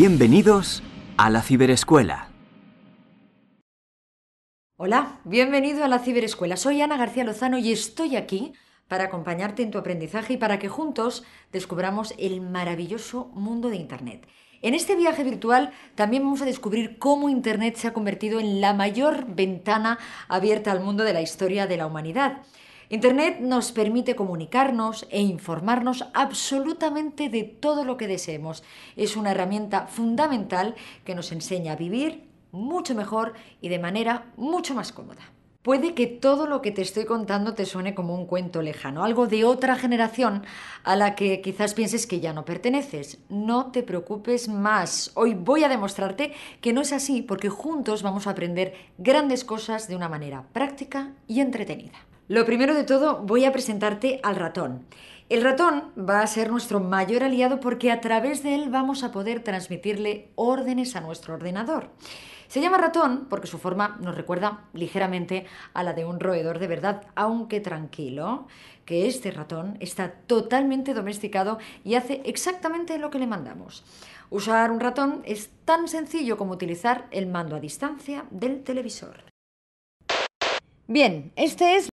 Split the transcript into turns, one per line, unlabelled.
Bienvenidos a la Ciberescuela.
Hola, bienvenido a la Ciberescuela. Soy Ana García Lozano y estoy aquí para acompañarte en tu aprendizaje y para que juntos descubramos el maravilloso mundo de Internet. En este viaje virtual también vamos a descubrir cómo Internet se ha convertido en la mayor ventana abierta al mundo de la historia de la humanidad. Internet nos permite comunicarnos e informarnos absolutamente de todo lo que deseemos. Es una herramienta fundamental que nos enseña a vivir mucho mejor y de manera mucho más cómoda. Puede que todo lo que te estoy contando te suene como un cuento lejano, algo de otra generación a la que quizás pienses que ya no perteneces. No te preocupes más. Hoy voy a demostrarte que no es así porque juntos vamos a aprender grandes cosas de una manera práctica y entretenida. Lo primero de todo voy a presentarte al ratón. El ratón va a ser nuestro mayor aliado porque a través de él vamos a poder transmitirle órdenes a nuestro ordenador. Se llama ratón porque su forma nos recuerda ligeramente a la de un roedor de verdad, aunque tranquilo, que este ratón está totalmente domesticado y hace exactamente lo que le mandamos. Usar un ratón es tan sencillo como utilizar el mando a distancia del televisor. Bien, este es